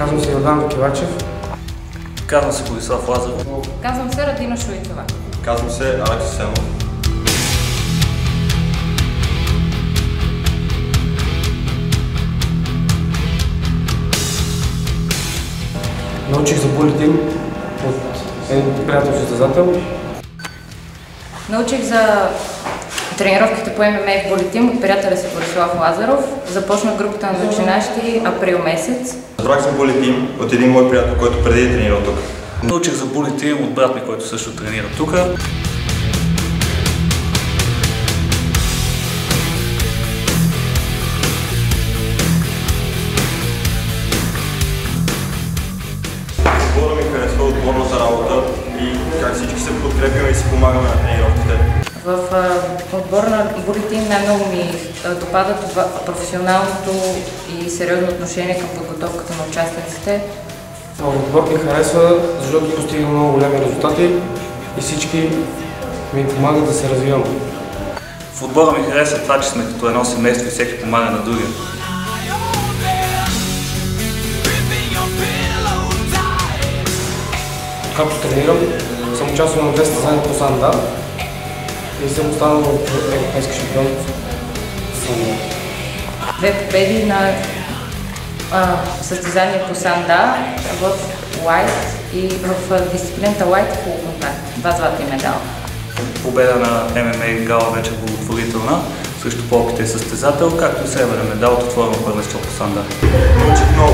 Казвам се Йордан Кивачев. Казвам се Борислав Лазаров. Казвам се Радина Шуйцова. Казвам се Алекс Сенов. Научих за булетин от един приятел състезател. Научих за тренировките по ММА в Болетим от приятеля си Борислав Лазаров. Започнах групата на начинащи април месец. Разбрах за булетин от един мой приятел, който преди е тренирал тук. Научих за булетин от брат ми, който също тренира тук. В а, отбора на Болетим най-много ми допада това професионалното и сериозно отношение към подготовката на участниците. Отбор ми харесва, защото постигам много големи резултати и всички ми помагат да се развивам. В отбора ми харесва това, че сме като едно семейство и всеки помага на другия. Както тренирам, съм участвал на две състезания по санда и съм останал в европейски шампион санда. Две победи на а, състезание по санда в Лайт и в дисциплината Лайт по контакт. Два златни медала. Победа на ММА гала вече благотворителна срещу по-опитен състезател, както и сребърен медал от отворено първенство по санда. Научих много,